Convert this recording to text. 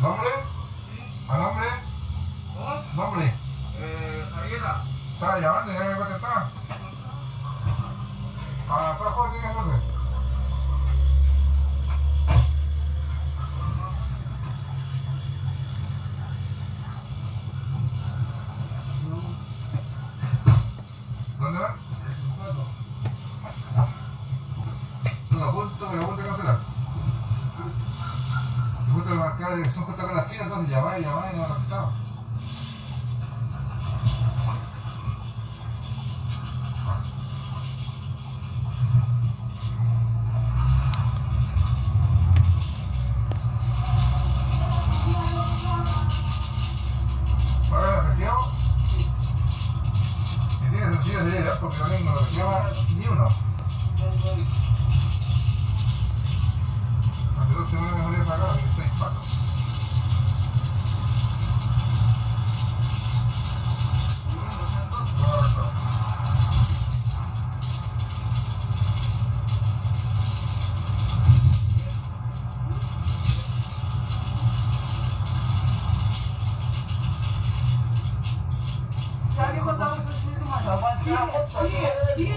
¿Nombre? ¿A nombre? ¿Nombre? Eh, Javiera. Está llamando, ya me contestaba. ¿A tiene ¿Dónde? Todo marcar la con la entonces llamáis, llamáis y no lo aceptaba. Ahora efectivo. Si tiene sencillo sería ideal porque no tengo lo que 一，一，一，